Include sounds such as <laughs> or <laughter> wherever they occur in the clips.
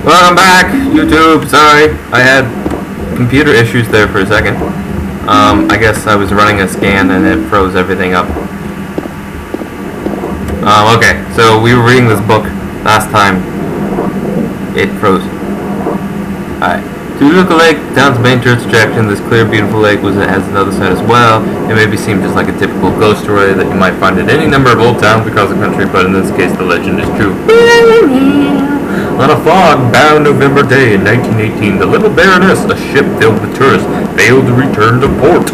Welcome back, YouTube. Sorry, I had computer issues there for a second. Um, I guess I was running a scan and it froze everything up. Um, okay, so we were reading this book last time. It froze. Alright. Toluca Lake, town's main tourist attraction, this clear, beautiful lake was has another side as well. It may be seen just like a typical ghost story that you might find in any number of old towns across the country, but in this case the legend is true. On a fog-bound November day in 1918, the Little Baroness, a ship filled with tourists, failed to return to port.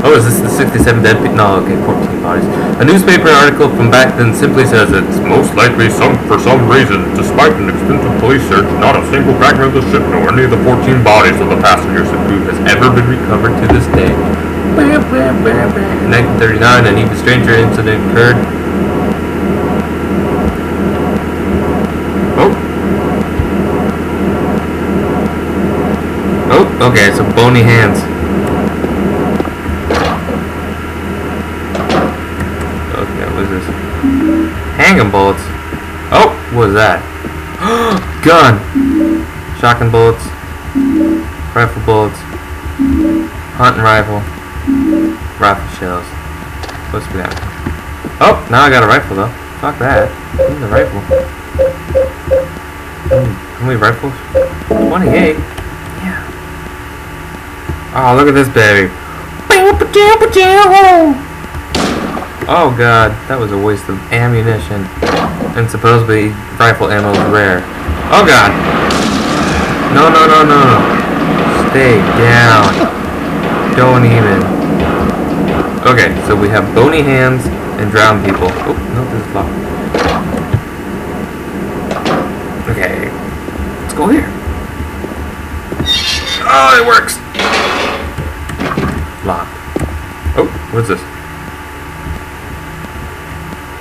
Oh, is this the 67 dead people? No, okay, 14 bodies. A newspaper article from back then simply says it's most likely sunk for some reason. Despite an extensive police search, not a single fragment of the ship nor any of the 14 bodies of the passengers and crew has ever been recovered to this day. In 1939, an even stranger incident occurred. Oh. Oh, okay, so bony hands. Okay, what is this? Hanging bullets. Oh, what is that? <gasps> Gun! Shotgun bullets. Rifle bullets. Hunting rifle. Rifle shells. What's got? Oh, now I got a rifle though. Fuck that. Give me the rifle. Ooh, How many rifles? 28. Oh, look at this baby. Oh god, that was a waste of ammunition. And supposedly rifle ammo is rare. Oh god! No, no, no, no, no. Stay down. Don't even. Okay, so we have bony hands and drowned people. Oh, no, this is. Okay. Let's go here. Oh, it works! Locked. Oh, what's this?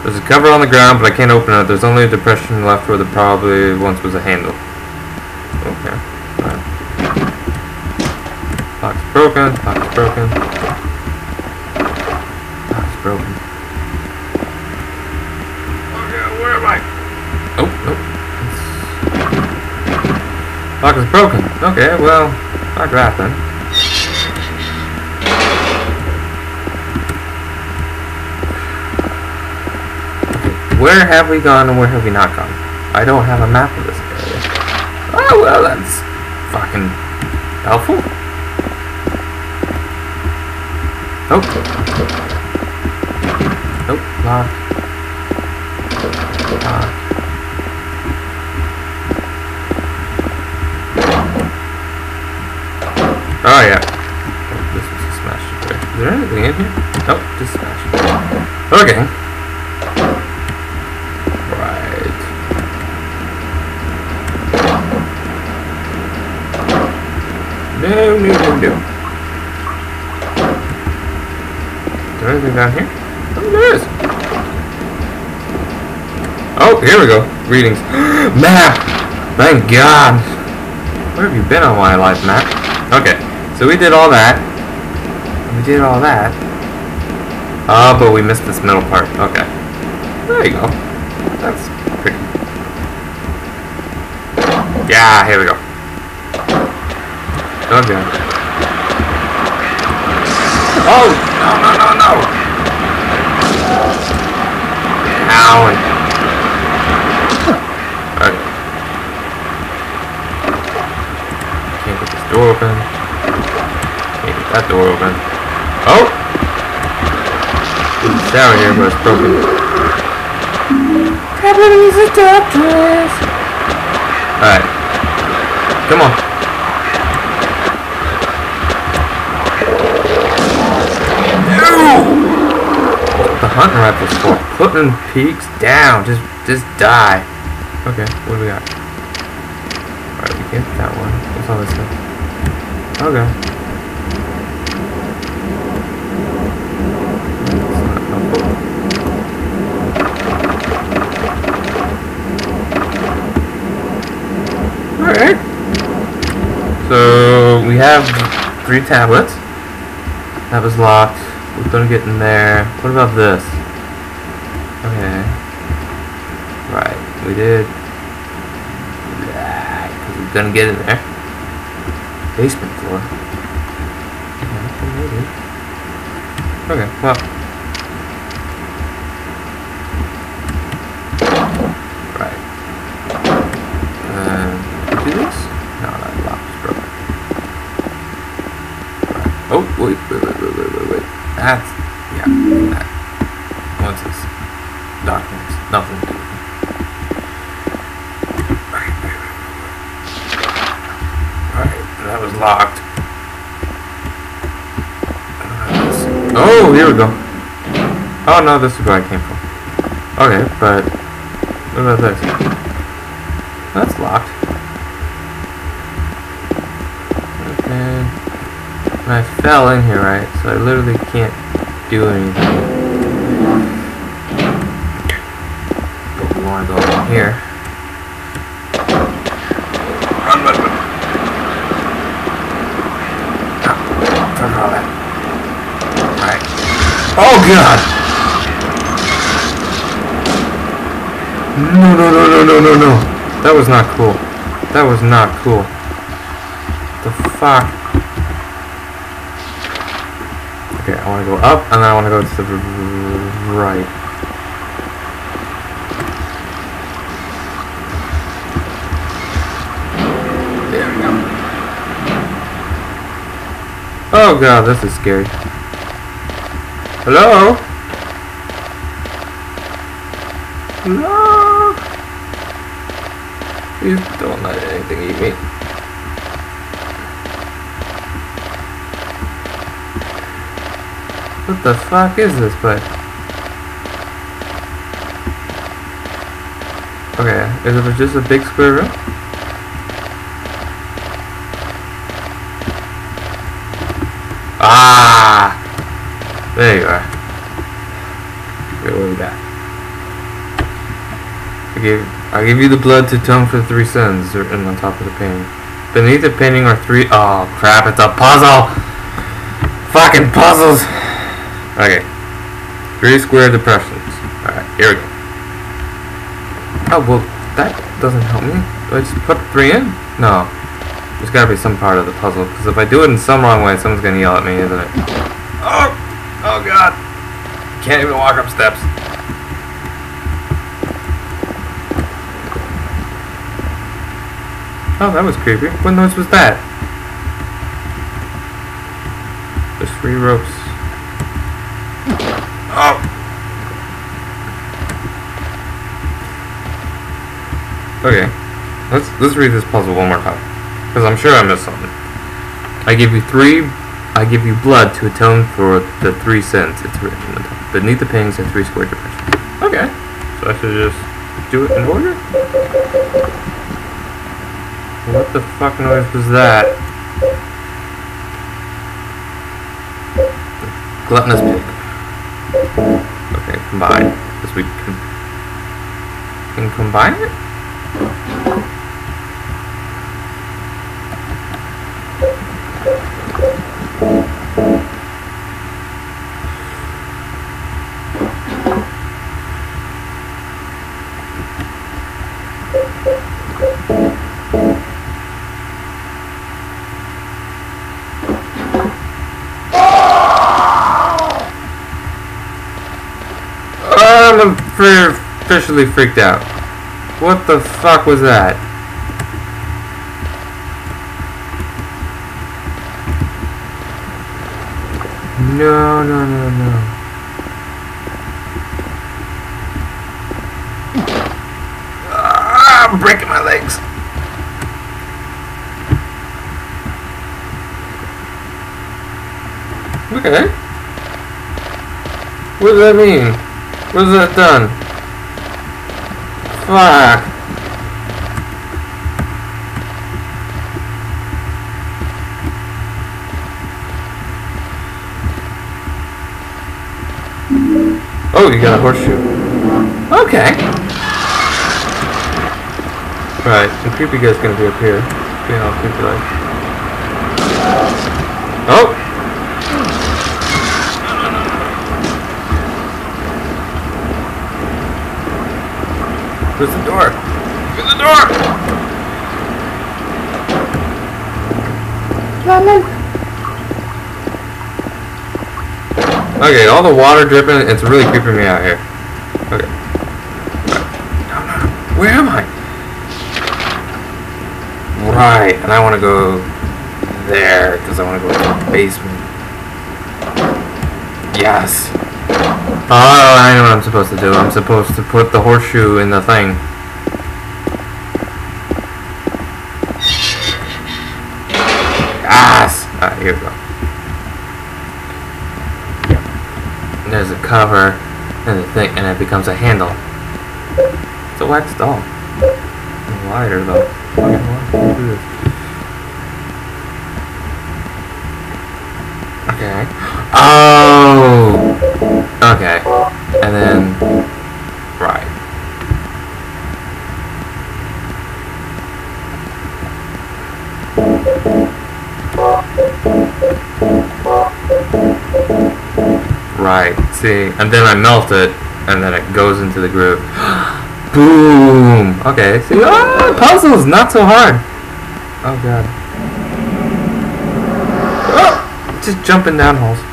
There's a cover on the ground, but I can't open it. There's only a depression left where there probably once was a handle. Okay. Alright. Lock's broken. Lock's broken. Lock's broken. Okay, where am I? Oh, nope. Lock is broken. Okay, well, fuck that then. Where have we gone and where have we not gone? I don't have a map of this area. Oh, well, that's fucking helpful. Oh. Nope, locked. Locked. Oh, yeah. This was a smash. Is there anything in here? Nope, just smash. Okay. Right. No, no, no, no. Is there anything down here? Oh, there is. Oh, here we go. Readings. <gasps> map! Thank God. Where have you been all my life, map? Okay, so we did all that. We did all that. Oh, but we missed this middle part. Okay. There you go. That's pretty. Yeah, here we go. Okay. Oh! No, no, no, no! Ow! Okay. Can't get this door open. Can't get that door open. Oh! It's down here, but it's broken. Probably the doctors. Alright. Come on. Hunting rifle's for putting peaks down. Just, just die. Okay, what do we got? Alright, we get that one. What's all this stuff? Okay. Alright. So we have three tablets. That was locked. We're gonna get in there. What about this? Okay. Right. We did. We're gonna get in there. Basement floor. Okay, well. Right. Do this? No. Oh, wait, wait, wait, wait, wait, wait. That's, yeah, that. What's this? Documents. Nothing to do with it. Right, right, right, right, right. Right, that was locked. Uh, oh, here we go. Oh no, this is where I came from. Okay, but what about this? That's locked. And I fell in here, right? So I literally can't do anything. But we want to go in here. Oh god! No, no, no, no, no, no, no. That was not cool. That was not cool. The fuck? Okay, I want to go up, and then I want to go to the right. There we go. Oh god, this is scary. Hello? Hello? Please don't let anything eat me. What the fuck is this place? Okay, is it just a big square room? Ah! There you are. Okay, what we got? I give, I give you the blood to atone for three sins written on top of the painting. Beneath the painting are three. Oh crap! It's a puzzle. Fucking puzzles. Okay. Three square depressions. All right, here we go. Oh well, that doesn't help me. Just put three in? No. There's gotta be some part of the puzzle, because if I do it in some wrong way, someone's gonna yell at me, isn't it? Oh! Oh god! Can't even walk up steps. Oh, that was creepy. What noise was that? There's three ropes. Oh! Okay. Let's let's read this puzzle one more time. Because I'm sure I missed something. I give you three I give you blood to atone for the three sins. It's written on the top. Beneath the paintings are three square depressions. Okay. So I should just do it in order? What the fuck noise was that? Gluttonous pig. Combine. Because we can, can combine it? I'm officially freaked out. What the fuck was that? No, no, no, no. Ah, I'm breaking my legs. Okay. What does that mean? What has that done? Fuck. Oh, you got a horseshoe. Okay. Right, the creepy guy's gonna be up here. How creepy like. Oh! Where's the door? Where's the door? coming. Okay, all the water dripping, it's really creeping me out here. Okay. Where am I? Right, and I want to go there, because I want to go to the basement. Yes. Oh, I know what I'm supposed to do. I'm supposed to put the horseshoe in the thing. Yes! Alright, here we go. There's a cover and the thing, and it becomes a handle. It's a wax doll. It's though. Okay. Oh. <gasps> See, and then I melt it, and then it goes into the groove. <gasps> Boom. Okay. See, ah, puzzles not so hard. Oh god. Oh, <gasps> just jumping down holes.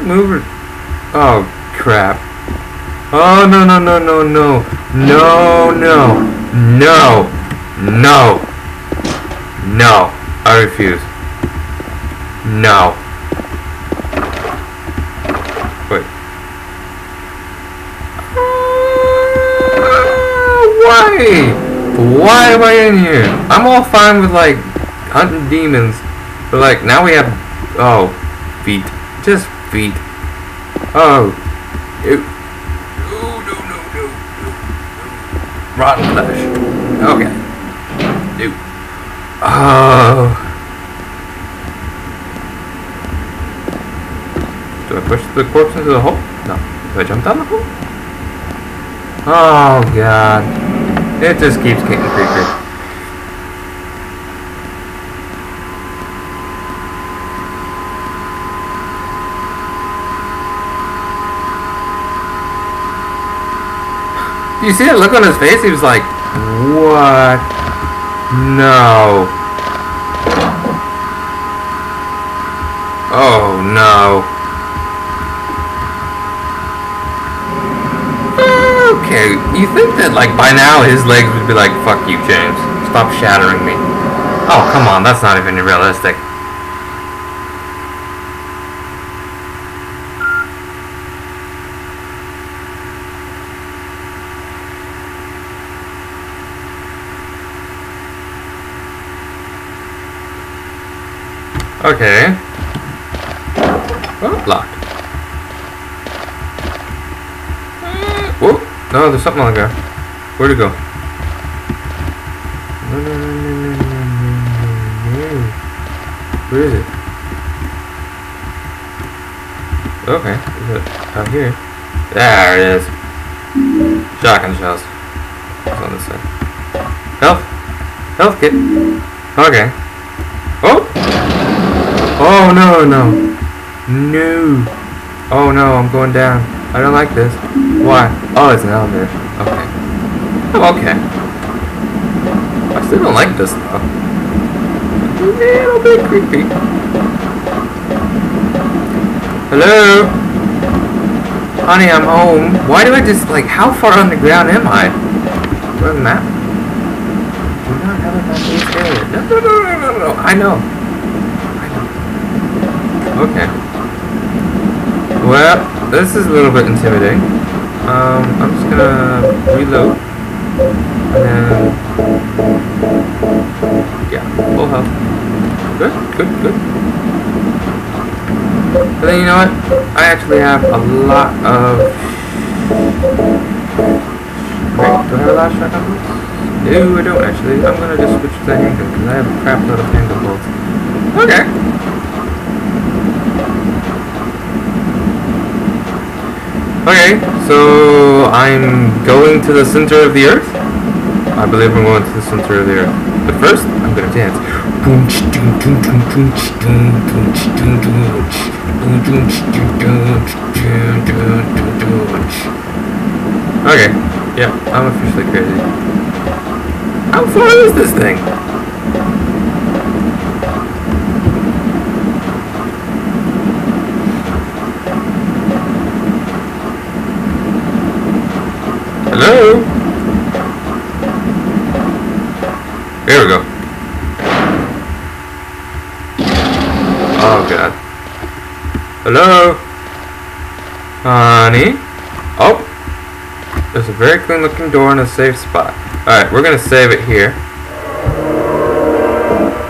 that move Oh, crap. Oh, no, no, no, no, no. No, no. No. No. No. I refuse. No. Wait. Uh, why? Why am I in here? I'm all fine with, like, hunting demons. But, like, now we have... Oh. Feet. Just feet. Oh, ew. Oh no no no no no. Rotten flesh. Okay. Ew. Oh. Do I push the corpse into the hole? No. Do I jump down the hole? Oh god. It just keeps getting creepier. You see the look on his face? He was like, what? No. Oh no. Okay, you think that like by now his legs would be like, fuck you, James. Stop shattering me. Oh, come on, that's not even realistic. Okay. Oh, locked. Uh, Whoa. No, there's something on the there. Where'd it go? Where is it? Okay. Is it out here? There it is. Shotgun shells. What's on this side? Health. Health kit. Okay. Oh! Oh no no. No. Oh no, I'm going down. I don't like this. Why? Oh, it's an elevator. Okay. I'm okay. I still don't like this though. A little bit creepy. Hello? Honey, I'm home. Why do I just, like, how far underground am I? Do I have a map? Do not have a map. No, no, no, no, no, no. I know. Okay. Well, this is a little bit intimidating. Um, I'm just gonna reload. And then... Yeah, full health. Good, good, good. But then you know what? I actually have a lot of... Wait, do I have a lot of shotgun bolts? No, I don't actually. I'm gonna just switch to the handgun because I have a crap load of handgun bolts. Okay. Okay, so I'm going to the center of the earth. I believe I'm going to the center of the earth. But first, I'm gonna dance. Okay, yeah, I'm officially crazy. How far is this thing? Here we go. Oh god. Hello? Honey? Oh! There's a very clean looking door and a safe spot. Alright, we're gonna save it here.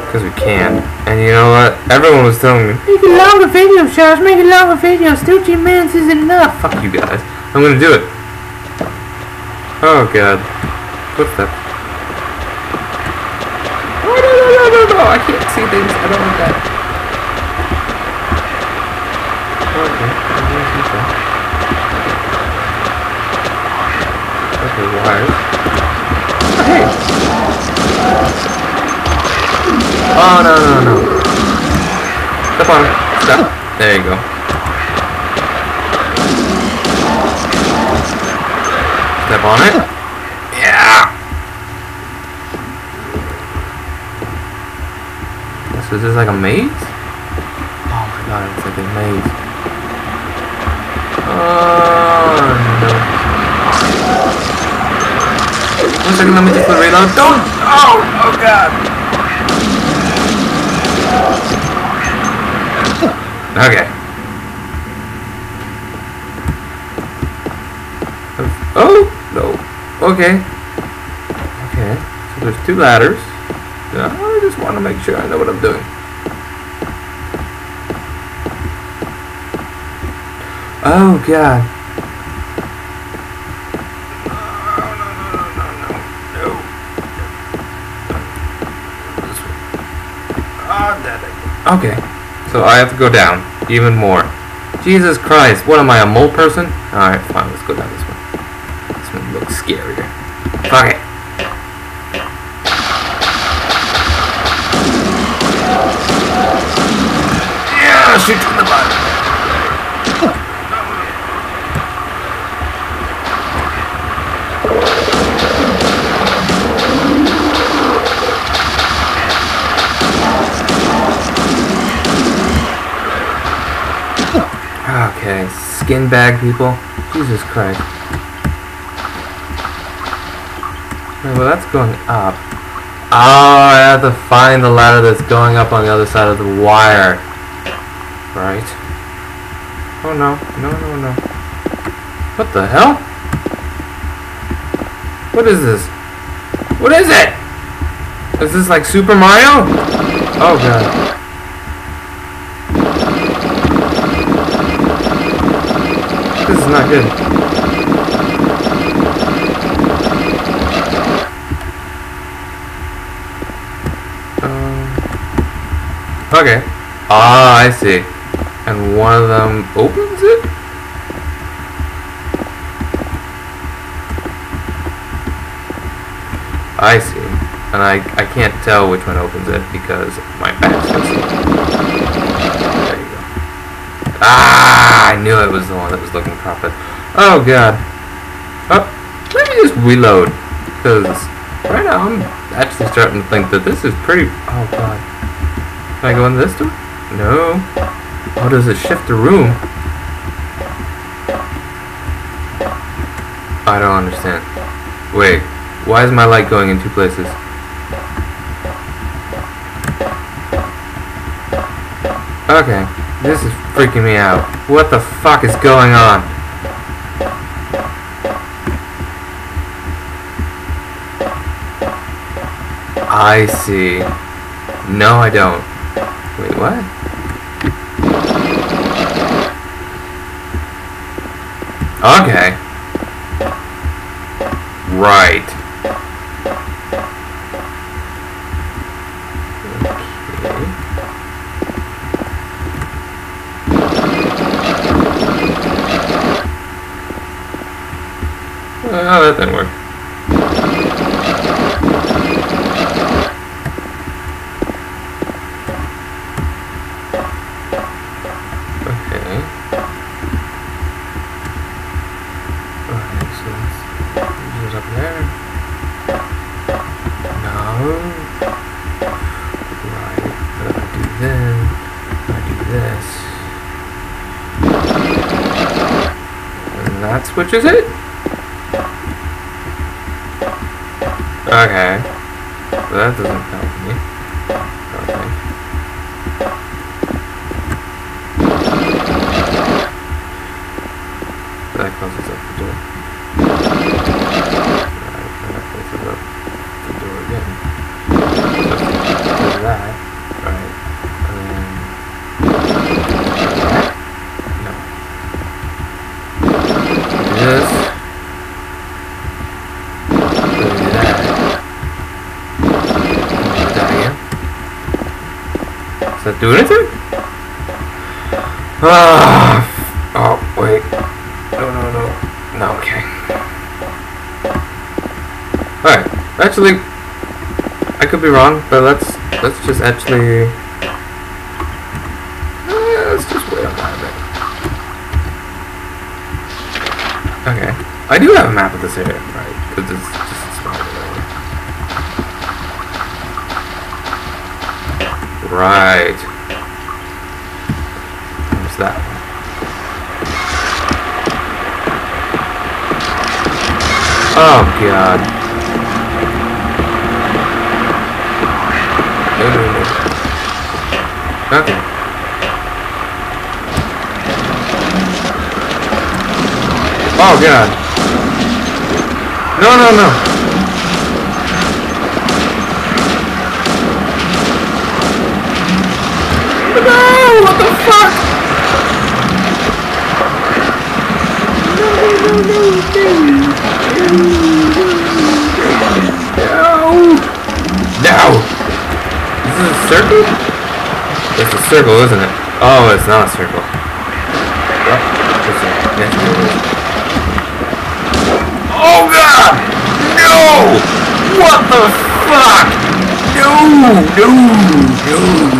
Because we can. And you know what? Everyone was telling me, Make it longer video, Charles, make it longer video. 10 minutes isn't enough. Fuck you guys. I'm gonna do it. Oh god. Footsteps. Oh no no no no no! I can't see things. I don't want that. Okay. I'm gonna see that. Okay, wires. Oh, hey! Oh no no no. Step on it. Step. There you go. Step on it. Yeah! So this is this like a maze? Oh my god, it's like a maze. Oh no. One second, let me just reload. Don't! Oh! Oh god! Okay. Oh! No. Okay. Okay. So there's two ladders. Yeah, I just want to make sure I know what I'm doing. Oh god. Okay. So I have to go down even more. Jesus Christ, what am I, a mole person? Alright, fine, let's go down this way one looks scarier. Fuck it. Yeah, shoot from the bottom. Okay, skin bag people. Jesus Christ. Well, that's going up. Oh, I have to find the ladder that's going up on the other side of the wire. Right. Oh no, no, no, no. What the hell? What is this? What is it? Is this like Super Mario? Oh god. This is not good. Okay. Ah, I see. And one of them opens it? I see. And I, I can't tell which one opens it because my back's There you go. Ah, I knew it was the one that was looking proper. Oh god. Oh, let me just reload. Because right now I'm actually starting to think that this is pretty... Oh god. Can I go in this door? No. Oh, does it shift the room? I don't understand. Wait, why is my light going in two places? Okay, this is freaking me out. What the fuck is going on? I see. No, I don't. What? Okay. Right. Okay. Oh, that didn't work. Okay. Alright, so let's use it up there. No. Right. But if I do this, I do this. And that switches it? Okay. So that doesn't help me. Okay. That closes up the door. Right, and that closes up the door again. So, that. Right. And then... No. This. Then do that. Do that again. Does that do anything? Ah, oh, wait. No, no, no. No, okay. Alright, actually, I could be wrong, but let's, let's just actually, eh, let's just wait a bit. Okay, I do have a map of this area, right, because it's Right. What's that? Oh god. No. Okay. Oh god. No, no, no. No, what the fuck? No, no, no, no. No! Is this a circle? It's a circle, isn't it? Oh, it's not a circle. Oh god! No! What the fuck? No! No! No!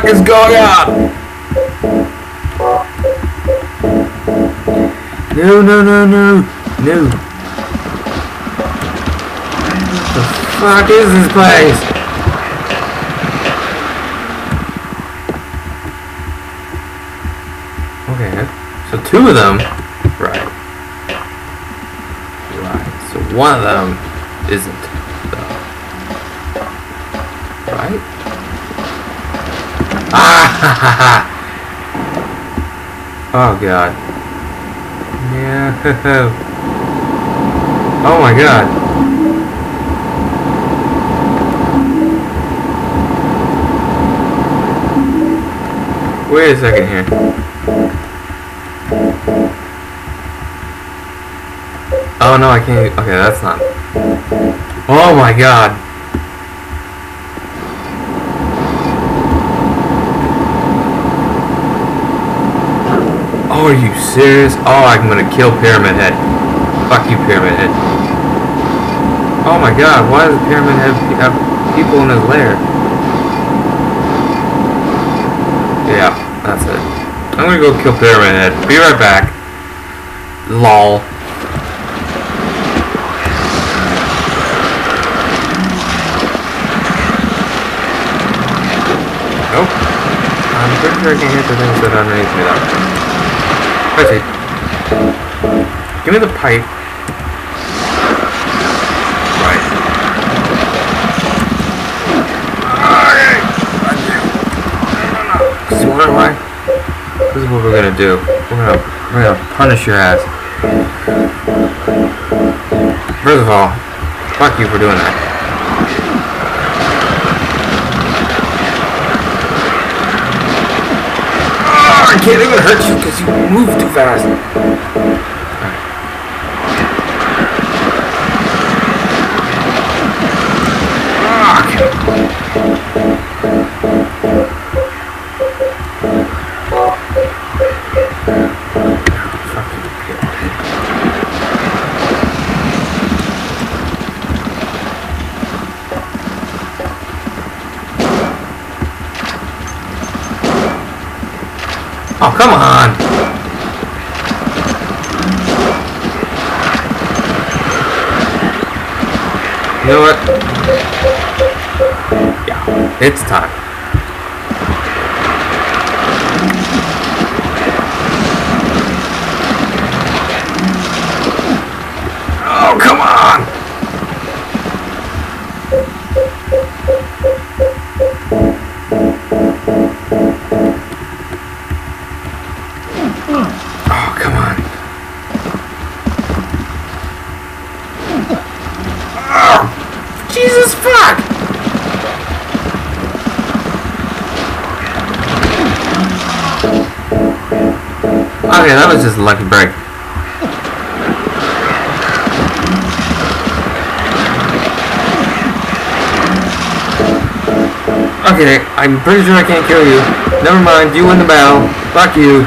Fuck is going on? No, no, no, no, no. What the fuck is this place? Okay, so two of them. Right. Right. So one of them isn't. Though. Right? Ah ha ha ha! <laughs> Oh god. No. <laughs> Oh my god. Wait a second here. Oh no, I can't. Okay, that's not. Oh my god. Oh, are you serious? Oh, I'm gonna kill Pyramid Head. Fuck you, Pyramid Head. Oh my god, why does Pyramid Head have people in his lair? Yeah, that's it. I'm gonna go kill Pyramid Head. Be right back. Lol. Nope. I'm pretty sure I can hit the things that are underneath me I. Give me the pipe. Right. Okay. Cause you wanna? This is what we're gonna do. We're gonna we're gonna punish your ass. First of all, fuck you for doing that. I can't even hurt you because you move too fast. Oh, come on! You know what? Yeah, it's time. Okay, I'm pretty sure I can't kill you. Never mind, you win the battle. Fuck you.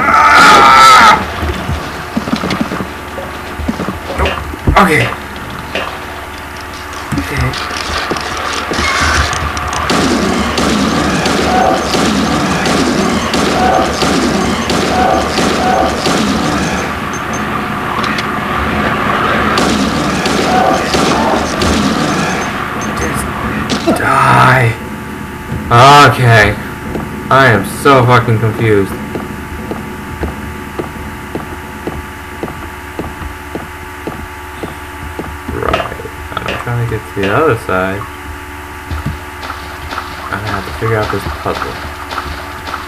Ah! Okay. So fucking confused. Right. I'm trying to get to the other side. I have to figure out this puzzle.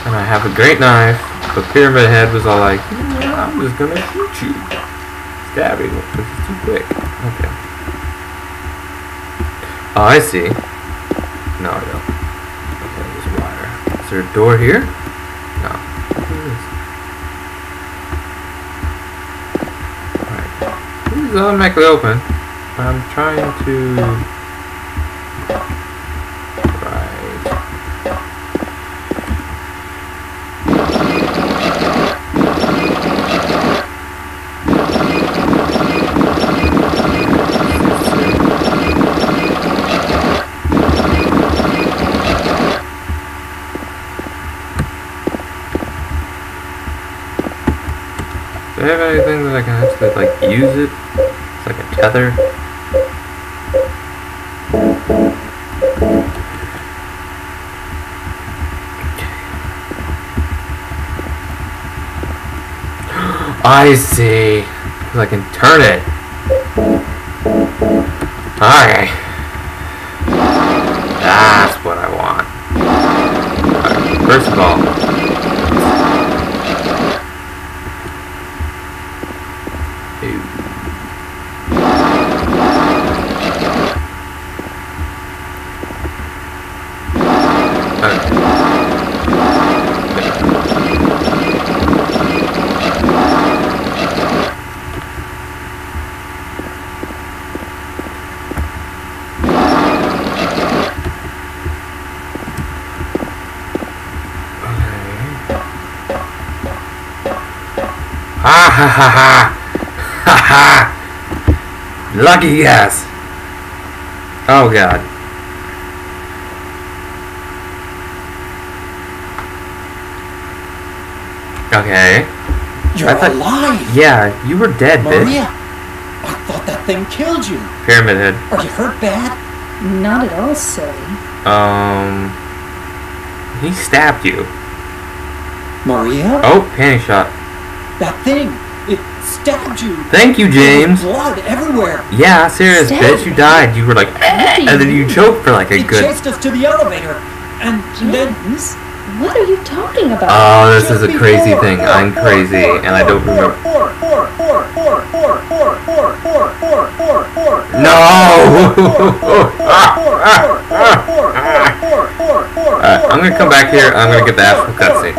And I have a great knife, but Pyramid Head was all like, "Yeah, I'm just gonna shoot you. Stab you, because it's too quick. Okay. Oh, I see. No, I don't. Is there a door here? No. Alright. This is automatically open. I'm trying to. That I can actually like use it? It's like a tether. <gasps> I see. I can turn it. Okay. That's what I want. Alright, First of all, Ha ha ha! Lucky guess! Oh god. Okay. You're I thought- alive! Yeah, you were dead, bitch. Maria! I thought that thing killed you! Pyramid head. Are you hurt bad? Not at all silly. Um. He stabbed you. Maria? Oh, panty shot. That thing! stabbed you. Thank you, James. blood everywhere. Yeah, serious, stabbed. bitch. You died. You were like, eh, and then you choked for like a he good. chased us to the elevator, and James, then. What are you talking about? Oh, this Just is a crazy four, thing. Four, I'm crazy, four, and I don't remember. No! I'm gonna come back here. I'm gonna get the actual cutscene.